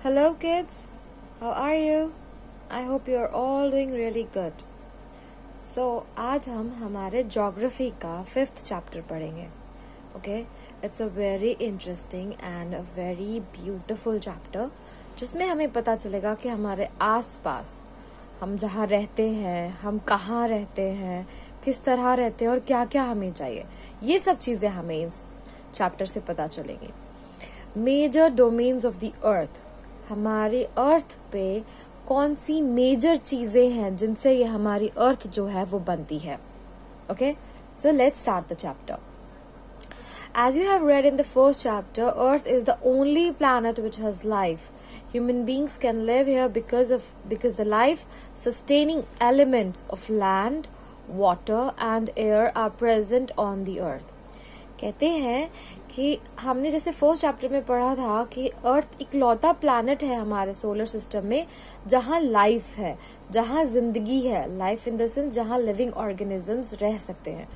Hello, kids. How are you? I hope you are all doing really good. So, आज हम हमारे geography का fifth chapter पढ़ेंगे okay it's a very interesting and a very beautiful chapter जिसमें हमें पता चलेगा कि हमारे आसपास हम जहाँ रहते हैं हम कहाँ रहते हैं किस तरह रहते हैं और क्या क्या हमें चाहिए ये सब चीज़ें हमें इस चैप्टर से पता चलेंगी major domains of the earth हमारे अर्थ पे कौन सी मेजर चीज़ें हैं जिनसे ये हमारी अर्थ जो है वो बनती है okay so let's start the chapter As you have read in the first chapter, Earth is the only planet which has life. Human beings can live here because of because the life sustaining elements of land, water and air are present on the earth. कहते हैं कि हमने जैसे first chapter में पढ़ा था कि अर्थ इकलौता प्लानट है हमारे सोलर सिस्टम में, जहाँ लाइफ है, जहाँ ज़िंदगी है लाइफ इन द सेंस जहाँ लिविंग ऑर्गेनिजम्स रह सकते हैं।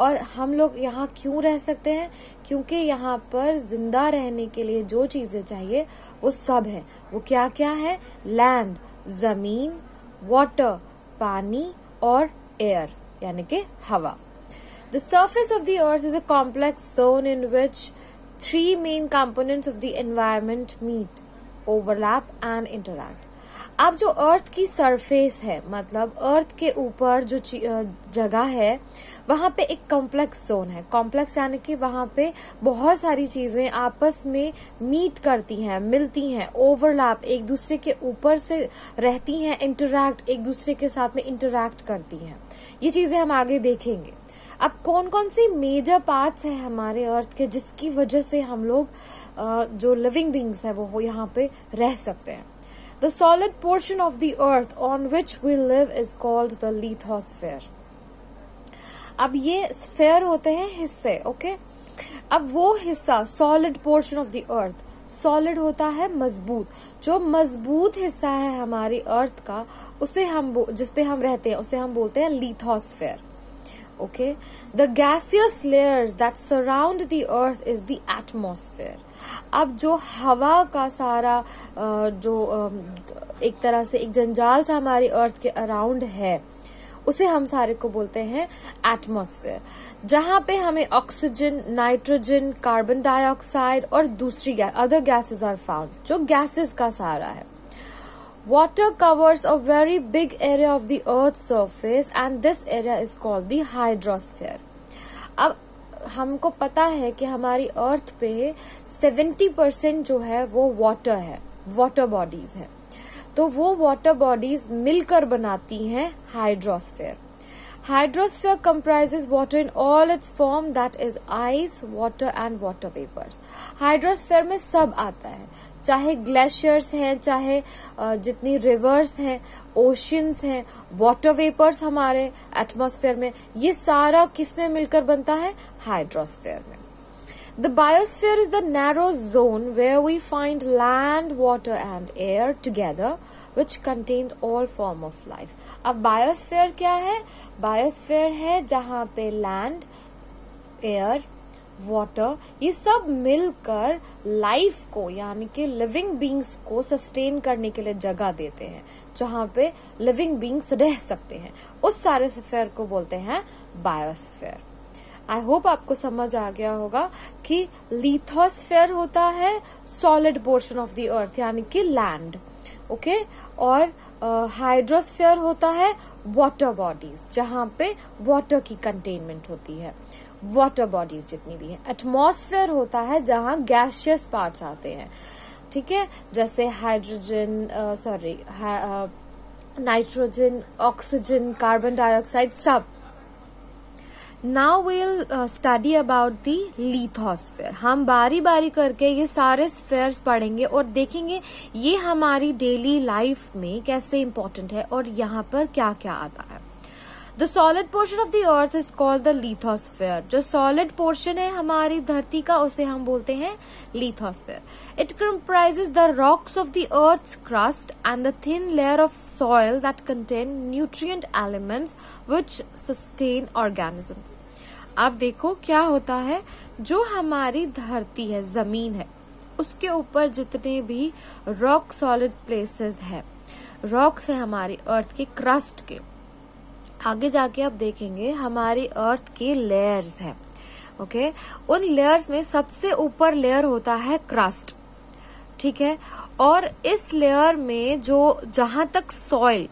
और हम लोग यहाँ क्यों रह सकते हैं? क्योंकि यहाँ पर ज़िंदा रहने के लिए जो चीज़ें चाहिए, वो सब है। वो क्या क्या है? लैंड ज़मीन वाटर पानी और एयर यानी कि हवा। The surface of the earth is a complex zone in which three main components of the environment meet, overlap and interact. अब जो अर्थ की सरफेस है मतलब अर्थ के ऊपर जो जगह है वहाँ पे एक कॉम्प्लेक्स जोन है। कॉम्प्लेक्स यानी कि वहाँ पे बहुत सारी चीज़ें आपस में मीट करती हैं मिलती हैं ओवरलैप एक दूसरे के ऊपर से रहती हैं इंटरैक्ट एक दूसरे के साथ में इंटरैक्ट करती हैं। ये चीज़ें हम आगे देखेंगे। अब कौन कौन सी मेजर पार्ट्स हैं हमारे अर्थ के जिसकी वजह से हम लोग जो लिविंग बींग्स है वो यहाँ पे रह सकते हैं? The solid portion of the earth on which we live is called the lithosphere अब ये स्फेयर होते हैं हिस्से ओके अब वो हिस्सा solid portion of the earth solid होता है मज़बूत। जो मज़बूत हिस्सा है हमारी अर्थ का, उसे हम जिसपे हम रहते हैं, उसे हम बोलते हैं lithosphere okay? The gaseous layers that surround the earth is the atmosphere. अब जो हवा का सारा जो एक तरह से एक जंजाल सा हमारी अर्थ के अराउंड है, उसे हम सारे को बोलते हैं एटमॉस्फेयर जहाँ पे हमें ऑक्सीजन नाइट्रोजन कार्बन डाइऑक्साइड और दूसरी अदर गैसेस आर फाउंड जो गैसेस का सारा है। Water covers a very big area of the Earth's surface and this area is called the hydrosphere. अब हमको पता है कि हमारी अर्थ पे 70 परसेंट जो है वो वाटर है वाटर बॉडीज है तो वो वाटर बॉडीज मिलकर बनाती हैं hydrosphere Hydrosphere comprises water in all its form that is ice, water and water vapors. Hydrosphere में सब आता है चाहे ग्लेशियर्स हैं, चाहे जितनी रिवर्स हैं ओशंस हैं वाटर वेपर्स हमारे एटमॉस्फेयर में, ये सारा किसमें मिलकर बनता है? हाइड्रोस्फेयर में। The biosphere is the narrow zone where we find land water and air together which contain all form of life अब बायोस्फेयर क्या है? बायोस्फेयर है जहाँ पे लैंड एयर वाटर ये सब मिलकर लाइफ को, यानी कि लिविंग बींग्स को सस्टेन करने के लिए जगह देते हैं, जहाँ पे लिविंग बींग्स रह सकते हैं। उस सारे स्फेयर को बोलते हैं बायोस्फेयर आई होप आपको समझ आ गया होगा कि लिथोस्फेयर होता है solid portion of the earth यानी कि लैंड ओके? और हाइड्रोस्फेयर होता है वाटर बॉडीज जहाँ पे वाटर की कंटेनमेंट होती है। वाटर बॉडीज जितनी भी है। एटमॉस्फेयर होता है जहाँ गैशियस पार्ट्स आते हैं। ठीक है? जैसे hydrogen sorry nitrogen oxygen carbon dioxide सब। Now will study about the lithosphere हम बारी बारी करके ये सारे स्फेयर्स पढ़ेंगे और देखेंगे ये हमारी डेली लाइफ में कैसे इंपॉर्टेंट है और यहाँ पर क्या क्या आता है। The solid portion of the earth is called the lithosphere जो सॉलिड पोर्शन है हमारी धरती का, उसे हम बोलते हैं lithosphere it comprises the rocks of the earth crust and the thin layer of soil that contain nutrient elements which sustain organism अब देखो क्या होता है। जो हमारी धरती है, ज़मीन है, उसके ऊपर जितने भी रॉक सॉलिड प्लेसेस हैं रॉक्स है हमारे अर्थ के क्रस्ट के आगे जाके आप देखेंगे, हमारी अर्थ के लेयर्स है ओके उन लेयर्स में सबसे ऊपर लेयर होता है क्रस्ट ठीक है? और इस लेयर में जो, जहाँ तक सॉइल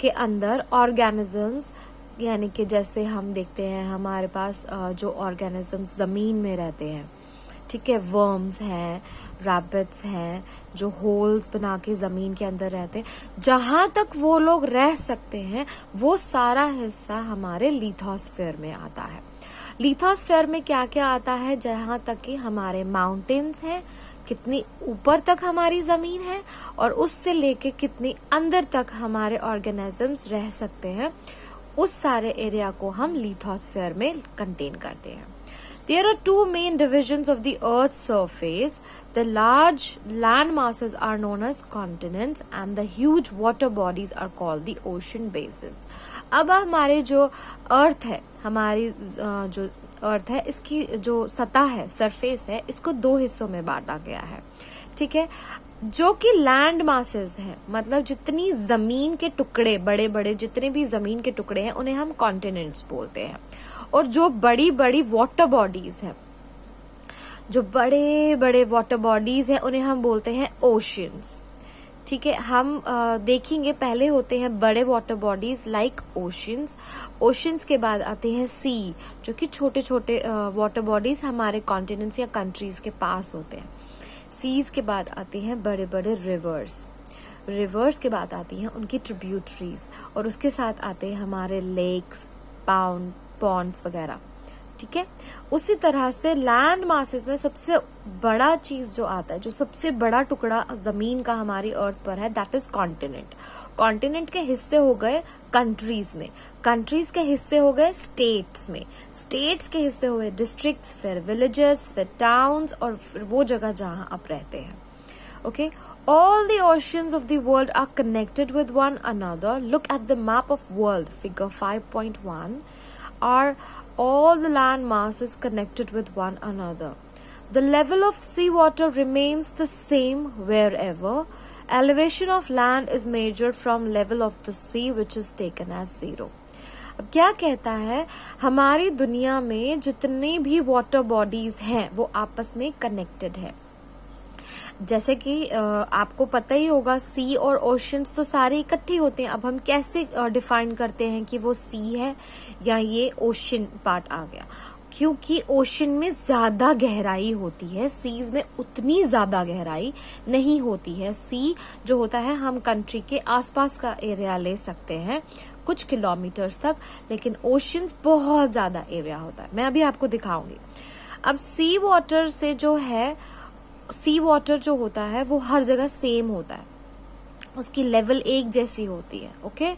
के अंदर ऑर्गेनिजम्स यानी कि जैसे हम देखते हैं, हमारे पास जो ऑर्गेनिजम्स ज़मीन में रहते हैं, ठीक है? वर्म्स हैं रैबिट्स हैं, जो होल्स बना के ज़मीन के अंदर रहते हैं। जहाँ तक वो लोग रह सकते हैं, वो सारा हिस्सा हमारे लिथोस्फेयर में आता है। लिथोस्फेयर में क्या क्या आता है? जहाँ तक कि हमारे माउंटेन्स हैं, कितनी ऊपर तक हमारी ज़मीन है, और उससे लेके कितनी अंदर तक हमारे ऑर्गेनिजम्स रह सकते हैं, उस सारे एरिया को हम लिथोस्फेयर में कंटेन करते हैं। There are two main divisions of the Earth's surface. The large land masses are known as continents and the huge water bodies are called the ocean basins. अब हमारे जो अर्थ है हमारी जो अर्थ है इसकी जो सतह है सरफेस है इसको दो हिस्सों में बांटा गया है ठीक है जो कि लैंड मासेस हैं मतलब जितनी ज़मीन के टुकड़े बड़े बड़े जितने भी ज़मीन के टुकड़े हैं उन्हें हम कॉन्टिनेंट्स बोलते हैं और जो बड़ी बड़ी वाटर बॉडीज हैं। जो बड़े बड़े वाटर बॉडीज हैं, उन्हें हम बोलते हैं ओशियंस ठीक है, हम देखेंगे, पहले होते हैं बड़े water bodies like oceans oceans के बाद आते हैं सी जो कि छोटे छोटे वाटर बॉडीज हमारे कॉन्टिनेंट्स या कंट्रीज़ के पास होते हैं। सीज के बाद आते हैं बड़े बड़े रिवर्स रिवर्स के बाद आती हैं उनकी ट्रिब्यूटरीज और उसके साथ आते हैं हमारे लेक्स पाउंड पॉन्ड्स वगैरह ठीक है? उसी तरह से लैंड मासेस में सबसे बड़ा चीज़ जो आता है जो सबसे बड़ा टुकड़ा ज़मीन का हमारी अर्थ पर है दैट इज़ कॉन्टिनेंट कॉन्टिनेंट के हिस्से हो गए कंट्रीज़ में. कंट्रीज़ के हिस्से हो गए स्टेट्स में. स्टेट्स के हिस्से हुए डिस्ट्रिक्ट फिर विलेजेस फिर टाउन्स और फिर वो जगह जहाँ आप रहते हैं. Okay All the oceans of the world are connected with one another. Look at the map of world, figure 5.1. Are all the land masses connected with one another. The level of seawater remains the same wherever. Elevation of land is measured from level of the sea which is taken as zero. अब क्या कहता है हमारी दुनिया में जितनी भी water bodies हैं वो आपस में कनेक्टेड है जैसे कि आपको पता ही होगा सी और ओशंस तो सारे इकट्ठे होते हैं। अब हम कैसे डिफाइन करते हैं कि वो सी है या ये ओशन पार्ट आ गया? क्योंकि ओशन में ज़्यादा गहराई होती है सीज में उतनी ज़्यादा गहराई नहीं होती है। सी जो होता है, हम कंट्री के आसपास का एरिया ले सकते हैं, कुछ किलोमीटर्स तक, लेकिन ओशंस बहुत ज़्यादा एरिया होता है। मैं अभी आपको दिखाऊँगी। अब सी वाटर से जो है सी वाटर जो होता है, वो हर जगह सेम होता है। उसकी लेवल एक जैसी होती है ओके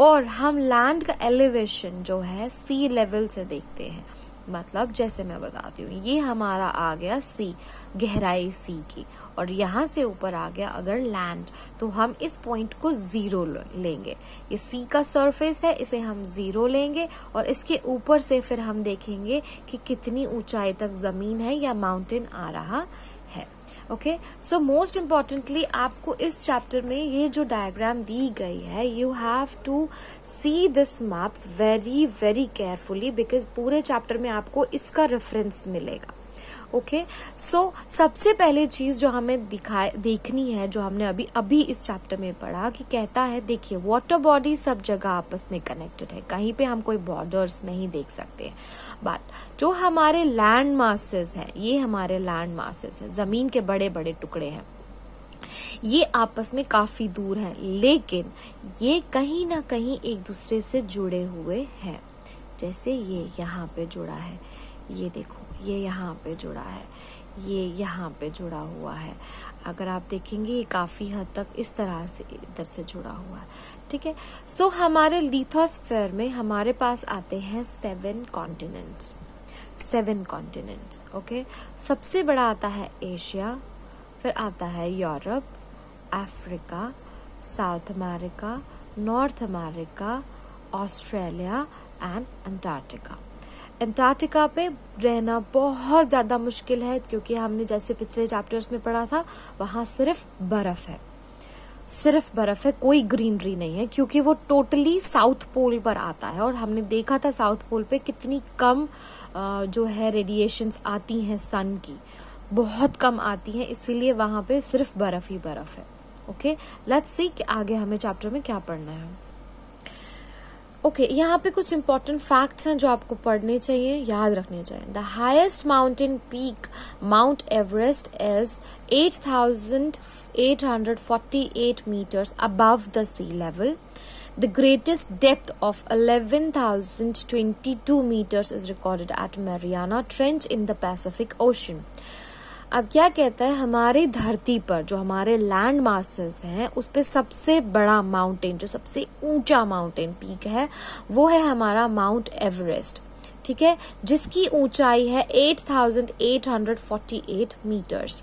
और हम लैंड का एलिवेशन जो है सी लेवल से देखते हैं। मतलब जैसे मैं बताती हूँ, ये हमारा आ गया सी गहराई सी की। और यहाँ से ऊपर आ गया अगर लैंड तो हम इस पॉइंट को ज़ीरो लेंगे। ये सी का सरफेस है, इसे हम ज़ीरो लेंगे और इसके ऊपर से फिर हम देखेंगे कि कितनी ऊंचाई तक ज़मीन है या माउंटेन आ रहा ओके सो मोस्ट इम्पॉर्टेंटली आपको इस चैप्टर में ये जो डायग्राम दी गई है you have to see this map very very carefully because पूरे चैप्टर में आपको इसका रेफरेंस मिलेगा। ओके सो सबसे पहले चीज़ जो हमें दिखाए, देखनी है, जो हमने अभी अभी इस चैप्टर में पढ़ा कि कहता है, देखिए वाटर बॉडी सब जगह आपस में कनेक्टेड है। कहीं पे हम कोई बॉर्डर्स नहीं देख सकते। बट जो हमारे लैंड मासेस हैं, ये हमारे लैंड मासेस हैं। ज़मीन के बड़े बड़े टुकड़े हैं। ये आपस में काफ़ी दूर हैं, लेकिन ये कहीं ना कहीं एक दूसरे से जुड़े हुए हैं। जैसे ये यहाँ पे जुड़ा है। ये देखो। ये यहाँ पे जुड़ा है, ये यहाँ पे जुड़ा हुआ है। अगर आप देखेंगे, ये काफ़ी हद तक इस तरह से इधर से जुड़ा हुआ है, ठीक है? सो हमारे लिथोस्फेयर में हमारे पास आते हैं seven continents seven continents okay सबसे बड़ा आता है एशिया फिर आता है Europe Africa South America North America Australia and Antarctica Antarctica पे रहना बहुत ज़्यादा मुश्किल है, क्योंकि हमने जैसे पिछले चैप्टर्स में पढ़ा था, वहाँ सिर्फ़ बर्फ़ है। सिर्फ़ बर्फ़ है, कोई ग्रीनरी नहीं है, क्योंकि वो टोटली साउथ पोल पर आता है। और हमने देखा था साउथ पोल पे कितनी कम जो है रेडिएशंस आती हैं सन की। बहुत कम आती हैं, इसीलिए वहाँ पे सिर्फ़ बर्फ़ ही बर्फ़ है। ओके लेट्स सी कि आगे हमें चैप्टर में क्या पढ़ना है। ओके okay, यहाँ पे कुछ इंपॉर्टेंट फैक्ट्स हैं जो आपको पढ़ने चाहिए याद रखने चाहिए। The highest mountain peak mount Everest is eight thousand eight hundred forty eight metres above the sea level the greatest depth of eleven thousand twenty two metres is recorded at Mariana trench in the Pacific Ocean अब क्या कहता है हमारी धरती पर जो हमारे land masses हैं उस पर सबसे बड़ा माउंटेन जो सबसे ऊँचा माउंटेन पीक है वो है हमारा माउंट एवरेस्ट ठीक है? जिसकी ऊंचाई है 8,848 metres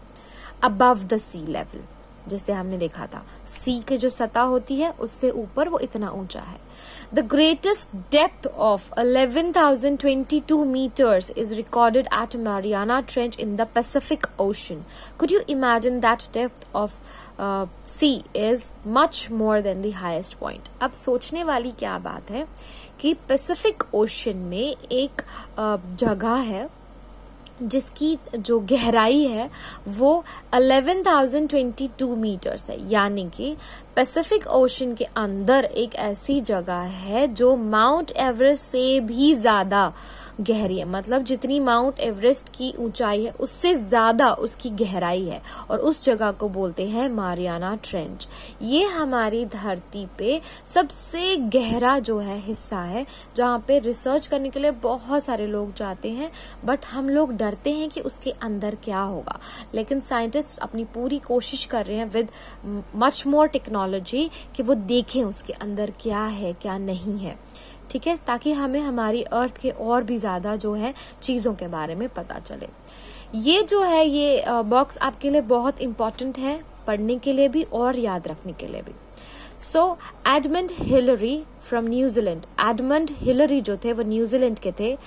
above the sea level जैसे हमने देखा था। सी के जो सतह होती है उससे ऊपर वो इतना ऊँचा है। The greatest depth of 11,022 metres is recorded at Mariana trench in the Pacific ocean could you imagine that depth of sea is much more than the highest point अब सोचने वाली क्या बात है कि पैसिफिक ओशन में एक uh, जगह है जिसकी जो गहराई है वो 11,022 मीटर्स है। यानी कि पैसिफिक ओशन के अंदर एक ऐसी जगह है जो माउंट एवरेस्ट से भी ज़्यादा गहरी है। मतलब जितनी माउंट एवरेस्ट की ऊंचाई है, उससे ज़्यादा उसकी गहराई है और उस जगह को बोलते हैं मारियाना ट्रेंच। ये हमारी धरती पे सबसे गहरा जो है हिस्सा है, जहाँ पे रिसर्च करने के लिए बहुत सारे लोग जाते हैं, बट हम लोग डरते हैं कि उसके अंदर क्या होगा। लेकिन साइंटिस्ट अपनी पूरी कोशिश कर रहे हैं विद मच मोर टेक्नोलॉजी कि वो देखें उसके अंदर क्या है, क्या नहीं है। ठीक है? ताकि हमें हमारी अर्थ के और भी ज़्यादा जो है चीज़ों के बारे में पता चले। ये जो है ये बॉक्स आपके लिए बहुत इंपॉर्टेंट है, पढ़ने के लिए भी और याद रखने के लिए भी। So Edmund Hillary from New Zealand Edmund Hillary जो थे, वो न्यूजीलैंड के थे।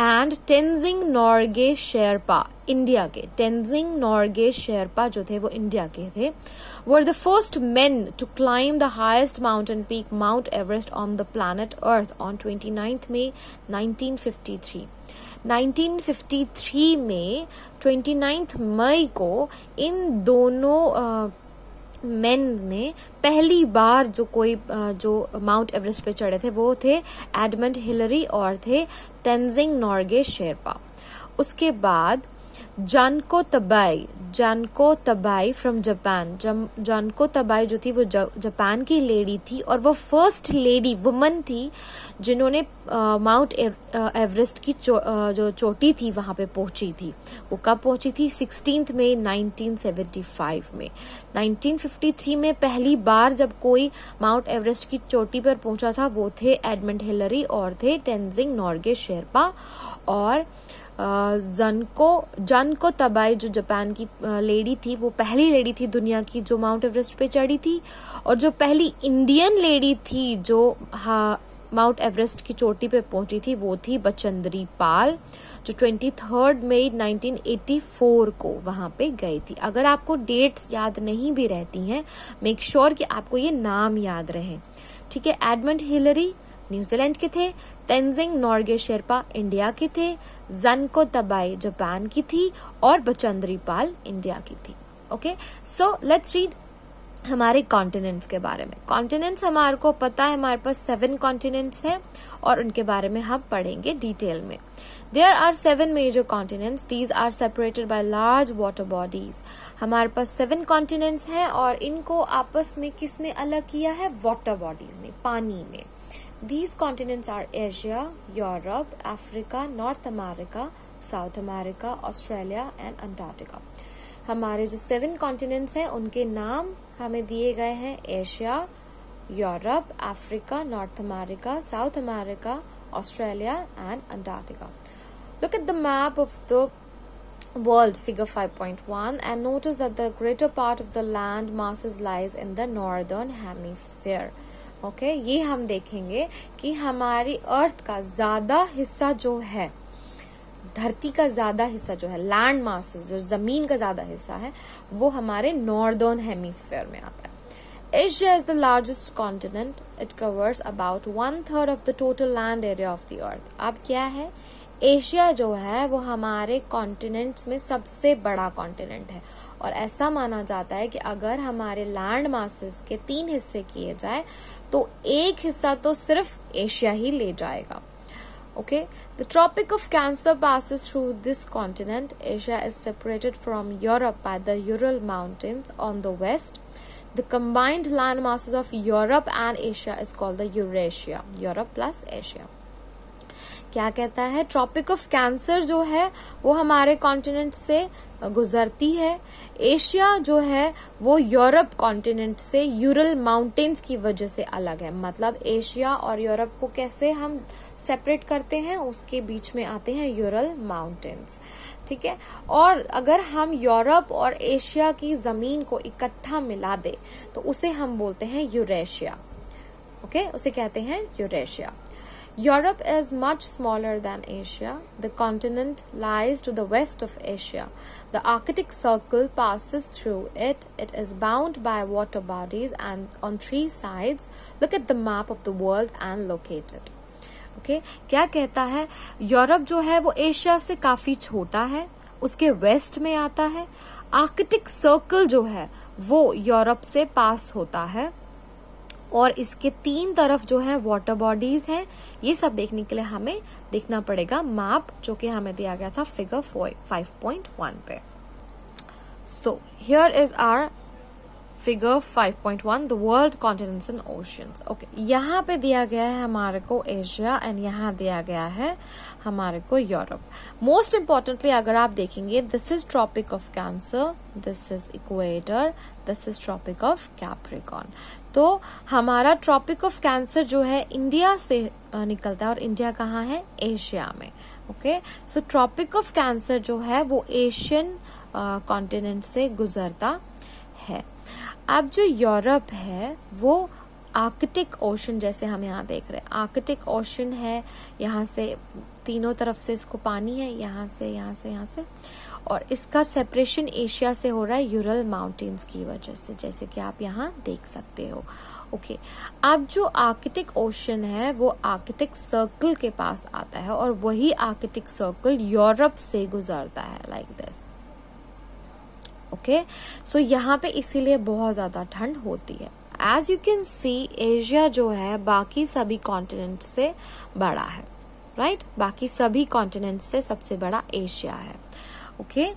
एंड टेंजिंग नॉर्गे शेरपा इंडिया के टेंजिंग नॉर्गे शेरपा जो थे, वो इंडिया के थे were the first men to climb the highest mountain peak Mount Everest on the planet earth on twenty ninth May nineteen 1953 में 29 मई को इन दोनों मेन ने पहली बार जो कोई जो माउंट एवरेस्ट पे चढ़े थे, वो थे एडमंड हिलरी और थे तेंजिंग नॉर्गे शेरपा उसके बाद जानको तबाई जानको तबाई फ्रॉम जापान जानको तबाई जो थी वो जापान की लेडी थी और वो फ़र्स्ट लेडी वुमन थी जिन्होंने माउंट एवरेस्ट की चो, जो चोटी थी वहाँ पे पहुँची थी। वो कब पहुँची थी? सिक्सटीन में 1975 में। 1953 में पहली बार जब कोई माउंट एवरेस्ट की चोटी पर पहुँचा था वो थे एडमंड हिलरी और थे टेंजिंग नॉर्गे शेरपा और जनको जन को तबाई जो जापान की लेडी थी, वो पहली लेडी थी दुनिया की जो माउंट एवरेस्ट पे चढ़ी थी और जो पहली इंडियन लेडी थी जो हाँ माउंट एवरेस्ट की चोटी पे पहुँची थी, वो थी बचंद्री पाल, जो ट्वेंटी थर्ड मई 1984 को वहाँ पे गई थी। अगर आपको डेट्स याद नहीं भी रहती हैं मेक श्योर sure कि आपको ये नाम याद रहे। ठीक है, एडमंड हिलरी न्यूजीलैंड के थे तेंजिंग नॉर्गे शेरपा इंडिया के थे, जनको तबाई जापान की थी और बचंद्री पाल इंडिया की थी। ओके सो लेट्स रीड हमारे कॉन्टिनेंट्स के बारे में। कॉन्टिनेंट्स हमारे को पता है, हमारे पास सेवन कॉन्टिनेंट्स हैं और उनके बारे में हम पढ़ेंगे डिटेल में। There are seven major continents these are separated by large water bodies हमारे पास सेवन कॉन्टिनेंट्स हैं और इनको आपस में किसने अलग किया है? वाटर बॉडीज ने, पानी में These continents are Asia, Europe, Africa, North America, South America, Australia and Antarctica. हमारे जो सेवन कॉन्टिनेंट्स हैं उनके नाम हमें दिए गए हैं Asia Europe Africa North America South America Australia and Antarctica Look at the map of the world figure 5.1 and notice that the greater part of the land masses lies in the northern hemisphere okay ये हम देखेंगे कि हमारी अर्थ का ज़्यादा हिस्सा जो है, धरती का ज़्यादा हिस्सा जो है लैंड मासेस जो ज़मीन का ज़्यादा हिस्सा है, वो हमारे नॉर्दर्न हेमिस्फेयर में आता है Asia is the largest continent. It covers about one third of the total land area of the earth. अब क्या है एशिया जो है, वो हमारे कॉन्टिनेंट्स में सबसे बड़ा कॉन्टिनेंट है और ऐसा माना जाता है कि अगर हमारे लैंड मासेस के तीन हिस्से किए जाए तो एक हिस्सा तो सिर्फ़ एशिया ही ले जाएगा। Okay the Tropic of Cancer passes through this continent Asia is separated from Europe by the Ural mountains on the west the combined land mass of Europe and Asia is called the Eurasia Europe plus Asia क्या कहता है tropic of Cancer जो है, वो हमारे continent से गुजरती है। एशिया जो है, वो यूरोप कॉन्टिनेंट से यूरल माउंटेन्स की वजह से अलग है। मतलब एशिया और यूरोप को कैसे हम सेपरेट करते हैं, उसके बीच में आते हैं यूरल माउंटेन्स ठीक है? और अगर हम यूरोप और एशिया की ज़मीन को इकट्ठा मिला दे तो उसे हम बोलते हैं यूरेशिया ओके? उसे कहते हैं Eurasia Europe is much smaller than Asia. The continent lies to the west of Asia. The Arctic Circle passes through it. It is bound by water bodies and on three sides. Look at the map of the world and locate it. Okay okay? क्या कहता है Europe जो है वो Asia से काफ़ी छोटा है उसके वेस्ट में आता है आर्कटिक सर्कल जो है वो यूरोप से पास होता है और इसके तीन तरफ़ जो है वाटर बॉडीज हैं। ये सब देखने के लिए हमें देखना पड़ेगा मैप जो कि हमें दिया गया था फिगर फाइव पॉइंट वन पे। So here is our figure 5.1 the world continents and oceans okay यहाँ पे दिया गया है हमारे को एशिया एंड यहाँ दिया गया है हमारे को यूरोप मोस्ट इम्पॉर्टेंटली अगर आप देखेंगे this is Tropic of Cancer this is equator this is Tropic of Capricorn तो हमारा ट्रॉपिक ऑफ़ कैंसर जो है इंडिया से निकलता है और इंडिया कहाँ है? एशिया में. Okay so Tropic of Cancer जो है, वो एशियन कॉन्टिनेंट से गुजरता है. अब जो यूरोप है, वो आर्कटिक ओशन जैसे हम यहाँ देख रहे हैं। आर्कटिक ओशन है, यहाँ से तीनों तरफ़ से इसको पानी है, यहाँ से यहाँ से यहाँ से। और इसका सेपरेशन एशिया से हो रहा है यूरल माउंटेन्स की वजह से, जैसे कि आप यहाँ देख सकते हो। ओके अब जो आर्कटिक ओशन है, वो आर्कटिक सर्कल के पास आता है और वही आर्कटिक सर्कल यूरोप से गुजरता है like like this okay so यहाँ पे इसीलिए बहुत ज़्यादा ठंड होती है as you can see Asia जो है, बाकी सभी कॉन्टिनेंट से बड़ा है राइट right? बाकी सभी कॉन्टिनेंट से सबसे बड़ा एशिया है ओके okay?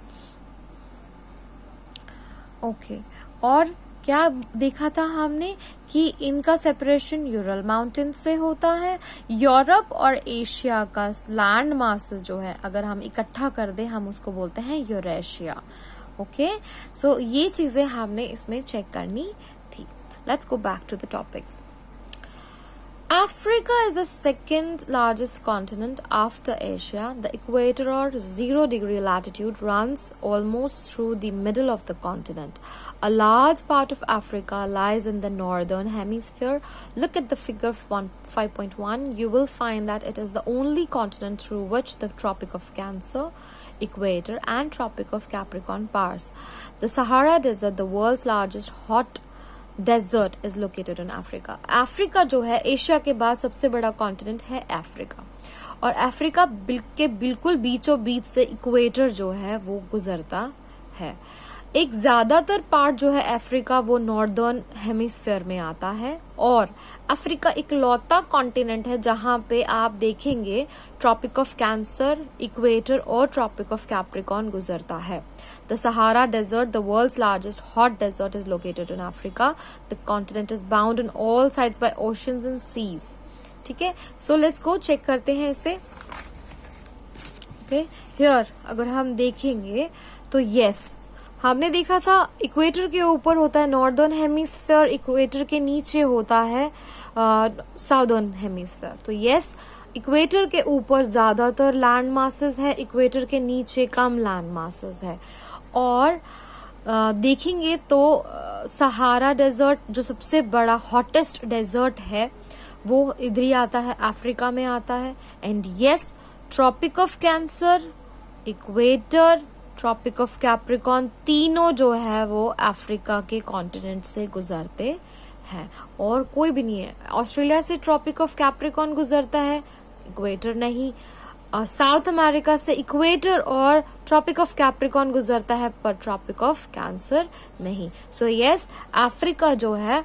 Okay okay. और क्या देखा था हमने कि इनका सेपरेशन यूरल माउंटेन से होता है यूरोप और एशिया का लैंड मास जो है, अगर हम इकट्ठा कर दे, हम उसको बोलते हैं यूरेशिया ओके सो ये चीजें हमने इसमें चेक करनी थी let's go back to the topics Africa is the second largest continent after Asia. The equator or zero degree latitude runs almost through the middle of the continent. A large part of Africa lies in the northern hemisphere. Look at the figure 5.1. You will find that it is the only continent through which the Tropic of Cancer equator and Tropic of Capricorn pass. The Sahara Desert, the world's largest hot desert is located in Africa Africa जो है Asia के बाद सबसे बड़ा continent है Africa और Africa के बिल्कुल बीचों बीच से इक्वेटर जो है वो गुजरता है। एक ज़्यादातर पार्ट जो है अफ्रीका वो नॉर्दर्न हेमिस्फेयर में आता है और अफ्रीका एक लौता कॉन्टिनेंट है जहाँ पे आप देखेंगे ट्रॉपिक ऑफ़ कैंसर इक्वेटर और ट्रॉपिक ऑफ़ कैप्रिकॉन गुजरता है। The Sahara desert the world largest hot desert is located in Africa the continent is bound in all sides by oceans and seas ठीक है? सो लेट्स गो चेक करते हैं इसे। Okay okay, here अगर हम देखेंगे तो यस yes, हमने देखा था, इक्वेटर के ऊपर होता है नॉर्दर्न हेमिस्फेयर, इक्वेटर के नीचे होता है साउदर्न हेमिस्फेयर। तो यस इक्वेटर के ऊपर ज़्यादातर लैंड मासेस है, इक्वेटर के नीचे कम लैंड मासेस है। और देखेंगे तो सहारा डेजर्ट जो सबसे बड़ा हॉटेस्ट डेजर्ट है, वो इधर ही आता है, अफ्रीका में आता है। And yes Tropic of Cancer equator Tropic of Capricorn तीनों जो है वो अफ्रीका के कॉन्टिनेंट से गुजरते हैं। और कोई भी नहीं है। ऑस्ट्रेलिया से ट्रॉपिक ऑफ़ कैप्रिकॉन गुजरता है इक्वेटर नहीं। साउथ अमेरिका से इक्वेटर और ट्रॉपिक ऑफ़ कैप्रिकॉन गुजरता है, पर ट्रॉपिक ऑफ़ कैंसर नहीं। सो यस अफ्रीका जो है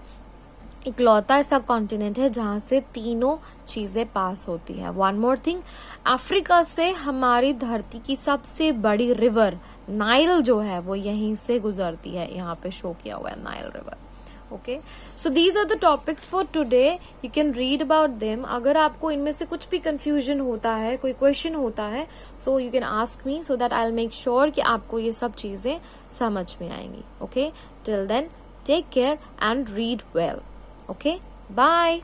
इकलौता ऐसा कॉन्टिनेंट है जहाँ से तीनों चीज़ें पास होती हैं। वन मोर थिंग अफ्रीका से हमारी धरती की सबसे बड़ी रिवर नाइल जो है, वो यहीं से गुजरती है। यहाँ पे शो किया हुआ है Nile river okay so these are the topics for today you can read about them अगर आपको इनमें से कुछ भी कंफ्यूजन होता है, कोई क्वेश्चन होता है so you can ask me so that I will make sure कि आपको ये सब चीज़ें समझ में आएँगी। Okay till then take care and read well Okay, bye.